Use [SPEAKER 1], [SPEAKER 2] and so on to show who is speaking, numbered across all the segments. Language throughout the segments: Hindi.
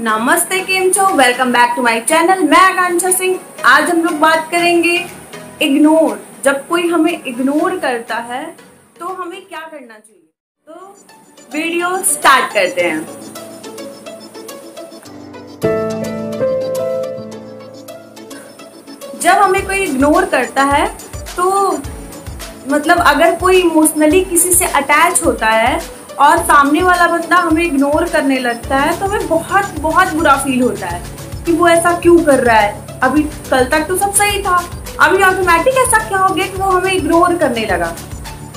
[SPEAKER 1] नमस्ते केम छो welcome back to my channel मैं आकांक्षा सिंह, आज हम लोग बात करेंगे इग्नोर जब कोई हमें इग्नोर करता है तो हमें क्या करना चाहिए? तो वीडियो स्टार्ट करते हैं। जब हमें कोई इग्नोर करता है तो मतलब अगर कोई इमोशनली किसी से अटैच होता है और सामने वाला बंदा हमें इग्नोर करने लगता है तो हमें बहुत बहुत बुरा फील होता है कि वो ऐसा क्यों कर रहा है। अभी कल तक तो सब सही था, अभी ऑटोमेटिक ऐसा क्या हो गया कि वो हमें इग्नोर करने लगा।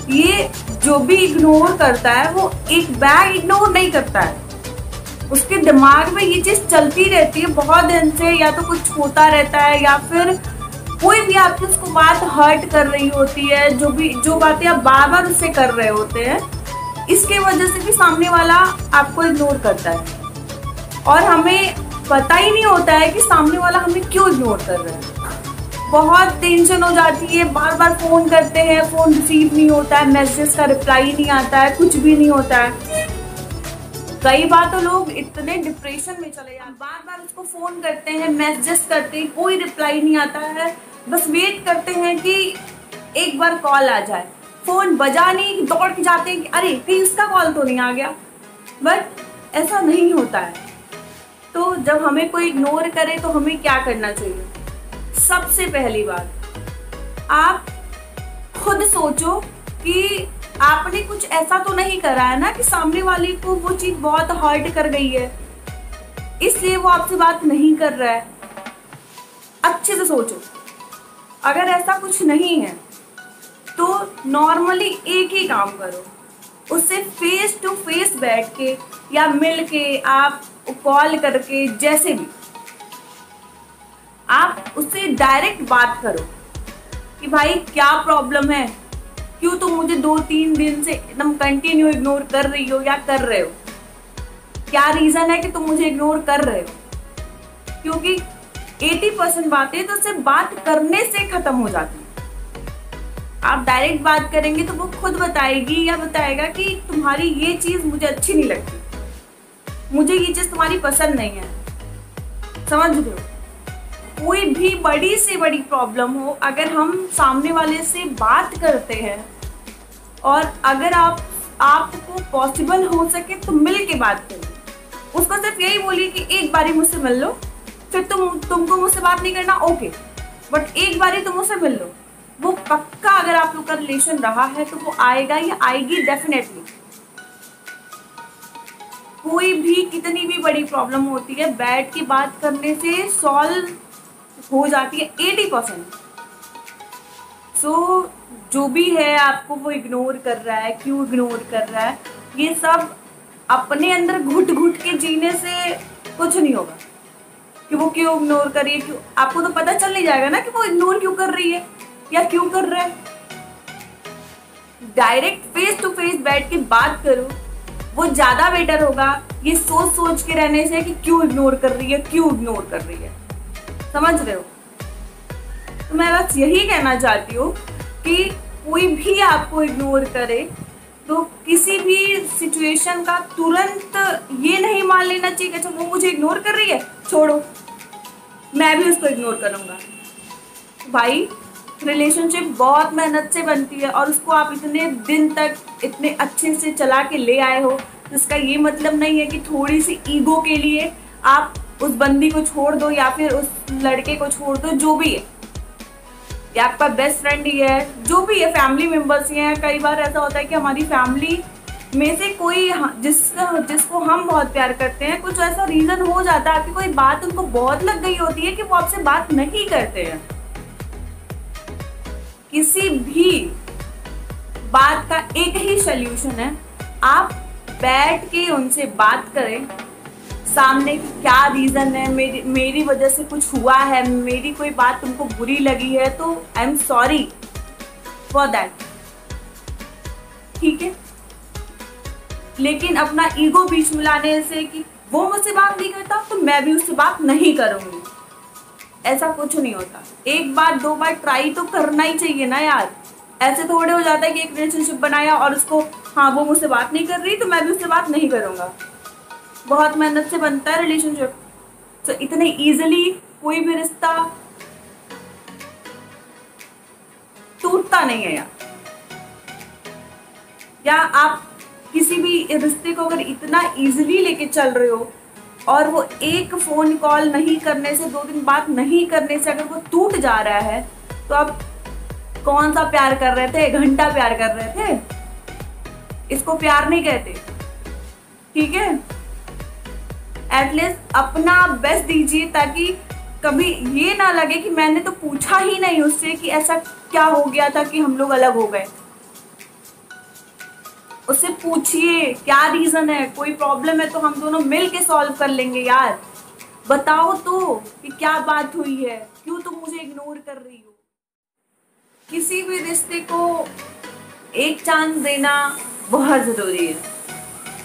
[SPEAKER 1] ये जो भी इग्नोर करता है, वो एक बैग इग्नोर नहीं करता है। उसके दिमाग में ये चीज़ चलती रहती है, बहुत दिन से या तो कुछ होता रहता है, या फिर कोई भी आपकी उसको बात हर्ट कर रही होती है, जो भी, जो बातें आप बार बार उससे कर रहे होते हैं इसके वजह से भी सामने वाला आपको इग्नोर करता है। और हमें पता ही नहीं होता है कि सामने वाला हमें क्यों इग्नोर कर रहा है। बहुत टेंशन हो जाती है बार बार फ़ोन करते हैं फ़ोन रिसीव नहीं होता है मैसेज का रिप्लाई नहीं आता है, कुछ भी नहीं होता है। कई बार तो लोग इतने डिप्रेशन में चले जाते बार बार उसको फ़ोन करते हैं मैसेज करते हैं, कोई रिप्लाई नहीं आता है। बस वेट करते हैं कि एक बार कॉल आ जाए। फ़ोन बजा नहीं दौड़ के जाते हैं कि, अरे कहीं उसका कॉल तो नहीं आ गया। बट ऐसा नहीं होता है। तो जब हमें कोई इग्नोर करे तो हमें क्या करना चाहिए? सबसे पहली बात, आप खुद सोचो कि आपने कुछ ऐसा तो नहीं करा है ना कि सामने वाले को वो चीज़ बहुत हर्ट कर गई है? इसलिए वो आपसे बात नहीं कर रहा है। अच्छे से सोचो। अगर ऐसा कुछ नहीं है तो नॉर्मली एक ही काम करो। उससे फेस टू फेस बैठ के या मिल के आप कॉल करके जैसे भी। आप उससे डायरेक्ट बात करो कि भाई क्या प्रॉब्लम है? क्यों तुम मुझे दो तीन दिन से एकदम कंटिन्यू इग्नोर कर रही हो या कर रहे हो? क्या रीजन है कि तुम मुझे इग्नोर कर रहे हो? क्योंकि 80 परसेंट बातें तो सिर्फ़ बात करने से खत्म हो जाती आप डायरेक्ट बात करेंगे तो वो खुद बताएगी या बताएगा कि तुम्हारी ये चीज़ मुझे अच्छी नहीं लगती। मुझे ये चीज़ तुम्हारी पसंद नहीं है। समझ रहे हो? कोई भी बड़ी से बड़ी प्रॉब्लम हो, अगर हम सामने वाले से बात करते हैं और अगर आप, आपको पॉसिबल हो सके तो मिल के बात करिए उसको सिर्फ़ यही बोलिए कि एक बारी मुझसे मिल लो, फिर तुम, तुमको मुझसे बात नहीं करना ओके बट एक बारी तुम मुझसे मिल लो। वो पक्का अगर आप लोग का रिलेशन रहा है तो वो आएगा या आएगी डेफिनेटली कोई भी, कितनी भी बड़ी प्रॉब्लम होती है, बैठ की बात करने से सॉल्व हो जाती है एटी परसेंट सो जो भी है आपको वो इग्नोर कर रहा है, क्यों इग्नोर कर रहा है, ये सब अपने अंदर घुट घुट के जीने से कुछ नहीं होगा। कि वो क्यों इग्नोर करिए क्यों, आपको तो पता चल नहीं जाएगा ना कि वो इग्नोर क्यों कर रही है। या क्यों कर रहे डायरेक्ट फेस टू फेस बैठ के बात करो। वो ज़्यादा बेटर होगा। ये सोच सोच के रहने से कि क्यों इग्नोर कर रही है, क्यों इग्नोर कर रही है। समझ रहे हो? तो मैं बस यही कहना चाहती हूँ कि कोई भी आपको इग्नोर करे तो किसी भी सिचुएशन का तुरंत ये नहीं मान लेना चाहिए अच्छा वो मुझे इग्नोर कर रही है, छोड़ो। मैं भी उसको इग्नोर करूँगा। भाई रिलेशनशिप बहुत मेहनत से बनती है और उसको आप इतने दिन तक इतने अच्छे से चला के ले आए हो इसका ये मतलब नहीं है कि थोड़ी सी ईगो के लिए आप उस बंदी को छोड़ दो या फिर उस लड़के को छोड़ दो, जो भी है। या आपका बेस्ट फ्रेंड ही है, जो भी है फैमिली मेंबर्स ही हैं। कई बार ऐसा होता है कि हमारी फैमिली में से कोई जिस, जिसको हम बहुत प्यार करते हैं, कुछ ऐसा रीज़न हो जाता है आपकी कोई बात उनको बहुत लग गई होती है कि वो आपसे बात नहीं करते हैं। किसी भी बात का एक ही सोल्यूशन है। आप बैठ के उनसे बात करें। सामने की क्या रीजन है? मेरी मेरी वजह से कुछ हुआ है। मेरी कोई बात तुमको बुरी लगी है तो I am sorry for that ठीक है? लेकिन अपना ईगो बीच मिलाने से कि वो मुझसे बात नहीं करता तो मैं भी उससे बात नहीं करूँगी। ऐसा कुछ नहीं होता। एक बार, दो बार ट्राई तो करना ही चाहिए ना यार। ऐसे थोड़े हो जाता है कि एक रिलेशनशिप बनाया और उसको हाँ वो मुझसे बात नहीं कर रही तो मैं भी उससे बात नहीं करूँगा। बहुत मेहनत से बनता है रिलेशनशिप तो इतने इजीली कोई भी रिश्ता टूटता नहीं है यार। या आप किसी भी रिश्ते को अगर इतना इजीली लेके चल रहे हो और वो एक फ़ोन कॉल नहीं करने से, दो दिन बात नहीं करने से अगर वो टूट जा रहा है तो आप कौन सा प्यार कर रहे थे? घंटा प्यार कर रहे थे? इसको प्यार नहीं कहते। ठीक है? एटलीस्ट अपना बेस्ट दीजिए ताकि कभी ये ना लगे कि मैंने तो पूछा ही नहीं उससे कि ऐसा क्या हो गया था कि हम लोग अलग हो गए। उससे पूछिए, क्या रीजन है? कोई प्रॉब्लम है तो हम दोनों मिल के सॉल्व कर लेंगे यार। बताओ तो कि क्या बात हुई है? क्यों तुम मुझे इग्नोर कर रही हो? किसी भी रिश्ते को एक चांस देना बहुत ज़रूरी है।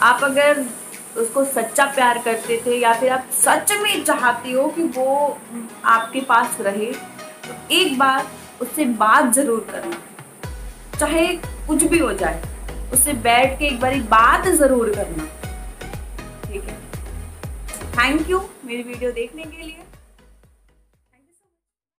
[SPEAKER 1] आप अगर उसको सच्चा प्यार करते थे या फिर आप सच में चाहते हो कि वो आपके पास रहे तो एक बार उससे बात ज़रूर करना चाहे कुछ भी हो जाए। उससे बैठ के एक बारी बात ज़रूर करना। ठीक है? थैंक यू मेरी वीडियो देखने के लिए।